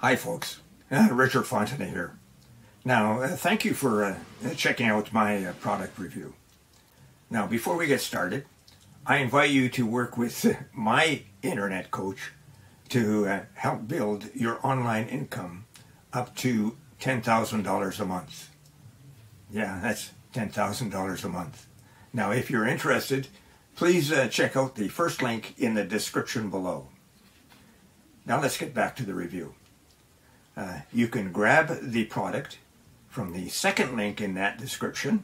Hi, folks. Uh, Richard Fontanie here. Now, uh, thank you for uh, checking out my uh, product review. Now, before we get started, I invite you to work with my internet coach to uh, help build your online income up to $10,000 a month. Yeah, that's $10,000 a month. Now, if you're interested, please uh, check out the first link in the description below. Now let's get back to the review. Uh, you can grab the product from the second link in that description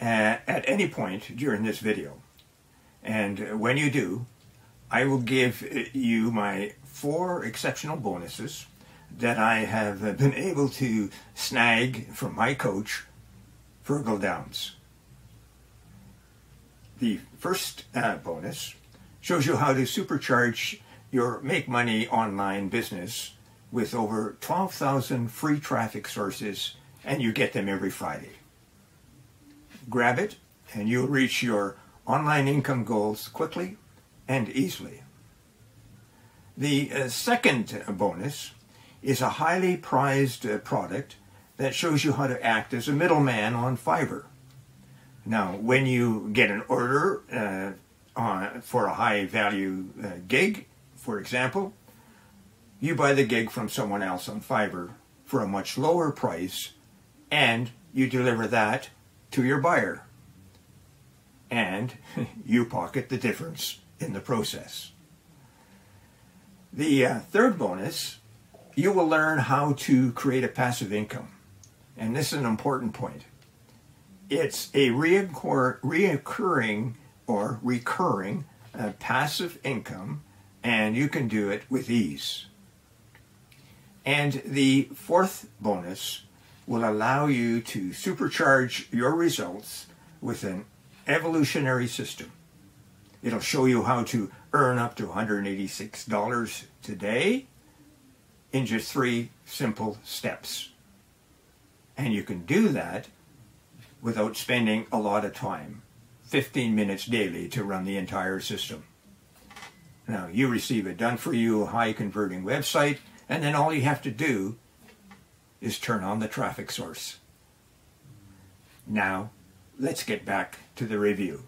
uh, at any point during this video. And when you do, I will give you my four exceptional bonuses that I have been able to snag from my coach, Virgil Downs. The first uh, bonus shows you how to supercharge your make money online business with over 12,000 free traffic sources and you get them every Friday. Grab it and you'll reach your online income goals quickly and easily. The uh, second bonus is a highly prized uh, product that shows you how to act as a middleman on Fiverr. Now, when you get an order uh, on, for a high value uh, gig, for example, you buy the gig from someone else on Fiverr for a much lower price and you deliver that to your buyer. And you pocket the difference in the process. The uh, third bonus, you will learn how to create a passive income. And this is an important point. It's a reoccurring or recurring uh, passive income, and you can do it with ease. And the fourth bonus will allow you to supercharge your results with an evolutionary system. It'll show you how to earn up to $186 today in just three simple steps. And you can do that without spending a lot of time, 15 minutes daily to run the entire system. Now, you receive a done for you, high converting website, and then all you have to do is turn on the traffic source. Now, let's get back to the review.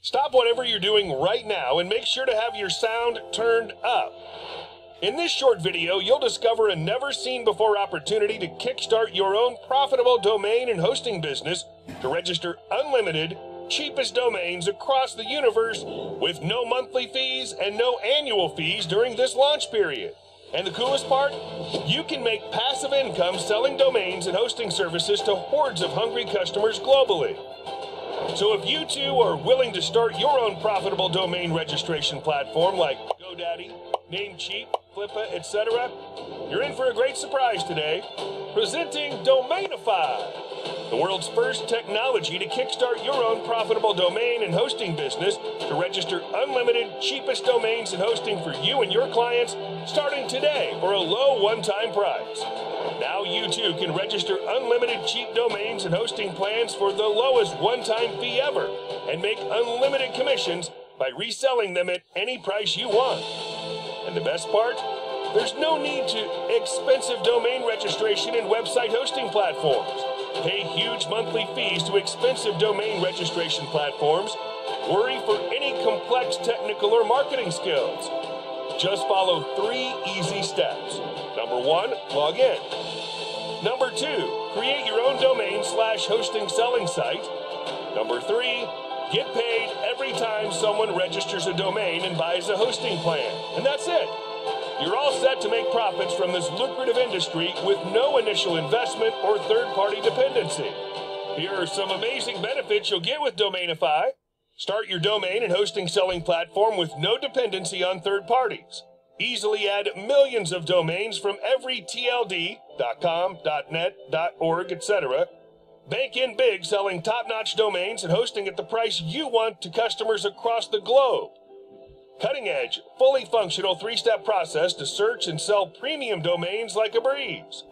Stop whatever you're doing right now and make sure to have your sound turned up. In this short video, you'll discover a never seen before opportunity to kickstart your own profitable domain and hosting business to register unlimited, cheapest domains across the universe with no monthly fees and no annual fees during this launch period. And the coolest part? You can make passive income selling domains and hosting services to hordes of hungry customers globally. So if you too are willing to start your own profitable domain registration platform like GoDaddy, Namecheap, Flippa, etc., you're in for a great surprise today. Presenting Domainify, the world's first technology to kickstart your own profitable domain and hosting business to register unlimited, cheapest domains and hosting for you and your clients starting today for a low one time price. Now you too can register unlimited cheap domains and hosting plans for the lowest one time fee ever and make unlimited commissions by reselling them at any price you want. And the best part? There's no need to expensive domain registration and website hosting platforms. Pay huge monthly fees to expensive domain registration platforms. Worry for any complex technical or marketing skills. Just follow three easy steps. Number one, log in. Number two, create your own domain slash hosting selling site. Number three, Get paid every time someone registers a domain and buys a hosting plan. And that's it. You're all set to make profits from this lucrative industry with no initial investment or third party dependency. Here are some amazing benefits you'll get with Domainify. Start your domain and hosting selling platform with no dependency on third parties. Easily add millions of domains from every TLD, .com, .net, .org, etc Bank in big selling top notch domains and hosting at the price you want to customers across the globe. Cutting edge, fully functional three step process to search and sell premium domains like a breeze.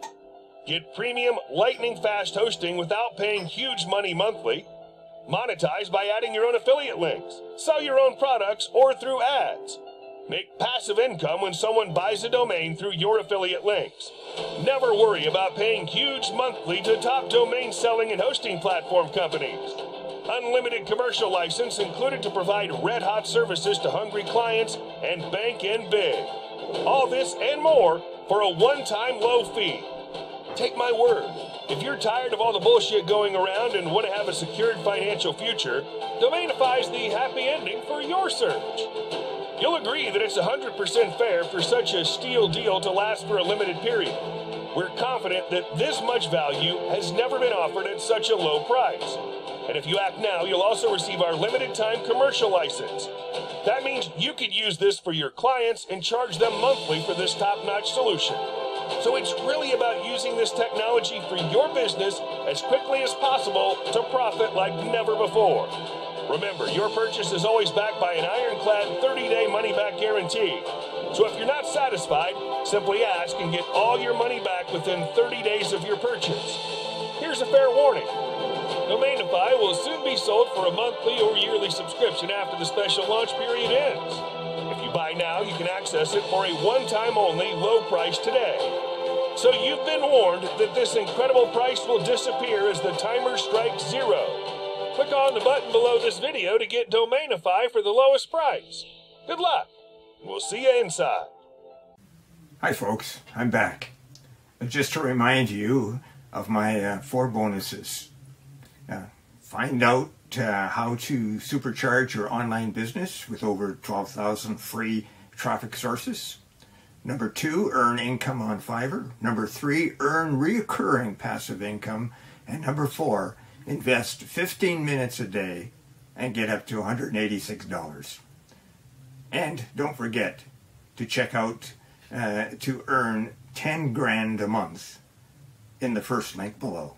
Get premium, lightning fast hosting without paying huge money monthly. Monetize by adding your own affiliate links. Sell your own products or through ads. Make passive income when someone buys a domain through your affiliate links. Never worry about paying huge monthly to top domain selling and hosting platform companies. Unlimited commercial license included to provide red hot services to hungry clients and bank in big. All this and more for a one time low fee. Take my word. If you're tired of all the bullshit going around and want to have a secured financial future, Domainify is the happy ending for your search. You'll agree that it's 100% fair for such a steal deal to last for a limited period. We're confident that this much value has never been offered at such a low price. And if you act now, you'll also receive our limited time commercial license. That means you could use this for your clients and charge them monthly for this top notch solution. So it's really about using this technology for your business as quickly as possible to profit like never before. Remember, your purchase is always backed by an ironclad 30 day money back guarantee. So if you're not satisfied, simply ask and get all your money back within 30 days of your purchase. Here's a fair warning Domainify will soon be sold for a monthly or yearly subscription after the special launch period ends. If you buy now, you can access it for a one time only low price today. So you've been warned that this incredible price will disappear as the timer strikes zero. Click on the button below this video to get Domainify for the lowest price. Good luck. We'll see you inside. Hi, folks. I'm back. Just to remind you of my uh, four bonuses. Uh, find out uh, how to supercharge your online business with over 12,000 free traffic sources. Number two, earn income on Fiverr. Number three, earn reoccurring passive income. And number four, invest 15 minutes a day and get up to $186. And don't forget to check out uh, to earn 10 grand a month in the first link below.